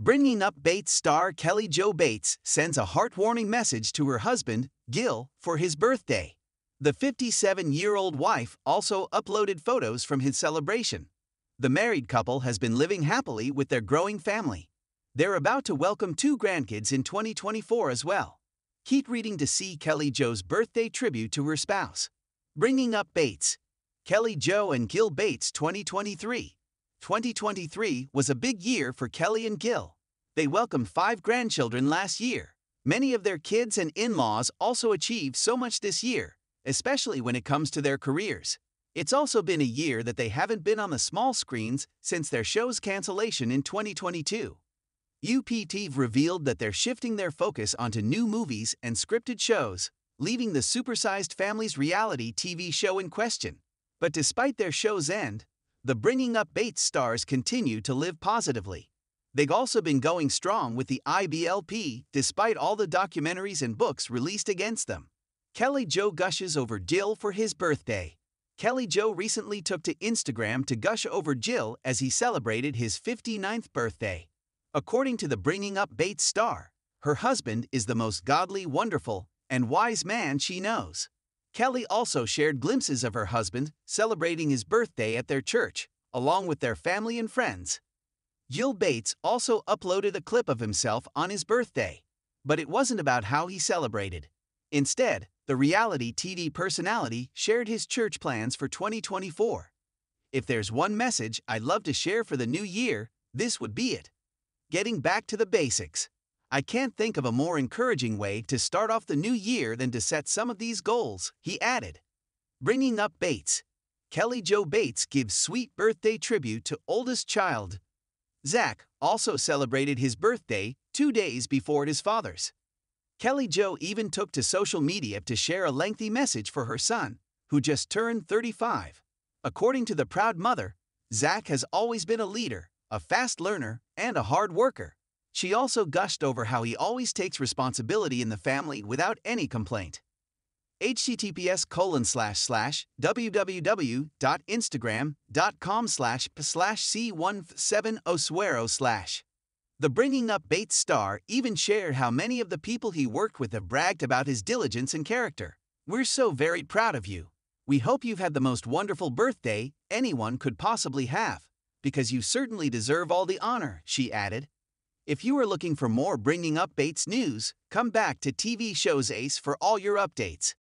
Bringing Up Bates star Kelly Jo Bates sends a heartwarming message to her husband, Gil, for his birthday. The 57 year old wife also uploaded photos from his celebration. The married couple has been living happily with their growing family. They're about to welcome two grandkids in 2024 as well. Keep reading to see Kelly Jo's birthday tribute to her spouse. Bringing Up Bates Kelly Jo and Gil Bates 2023. 2023 was a big year for Kelly and Gil. They welcomed five grandchildren last year. Many of their kids and in laws also achieved so much this year, especially when it comes to their careers. It's also been a year that they haven't been on the small screens since their show's cancellation in 2022. UPTV revealed that they're shifting their focus onto new movies and scripted shows, leaving the supersized family's reality TV show in question. But despite their show's end, the Bringing Up Bates stars continue to live positively. They've also been going strong with the IBLP despite all the documentaries and books released against them. Kelly Jo gushes over Gil for his birthday. Kelly Jo recently took to Instagram to gush over Gil as he celebrated his 59th birthday. According to the Bringing Up Bates star, her husband is the most godly, wonderful, and wise man she knows. Kelly also shared glimpses of her husband celebrating his birthday at their church, along with their family and friends. Gil Bates also uploaded a clip of himself on his birthday, but it wasn't about how he celebrated. Instead, the reality TV personality shared his church plans for 2024. If there's one message I'd love to share for the new year, this would be it. Getting back to the basics. I can't think of a more encouraging way to start off the new year than to set some of these goals, he added. Bringing up Bates. Kelly Jo Bates gives sweet birthday tribute to oldest child. Zach also celebrated his birthday two days before his father's. Kelly Jo even took to social media to share a lengthy message for her son, who just turned 35. According to the proud mother, Zach has always been a leader, a fast learner, and a hard worker. She also gushed over how he always takes responsibility in the family without any complaint. https colon slash slash www.instagram.com slash slash c170suero slash. The Bringing Up Bates star even shared how many of the people he worked with have bragged about his diligence and character. We're so very proud of you. We hope you've had the most wonderful birthday anyone could possibly have, because you certainly deserve all the honor, she added. If you are looking for more Bringing Up Bates news, come back to TV Shows Ace for all your updates.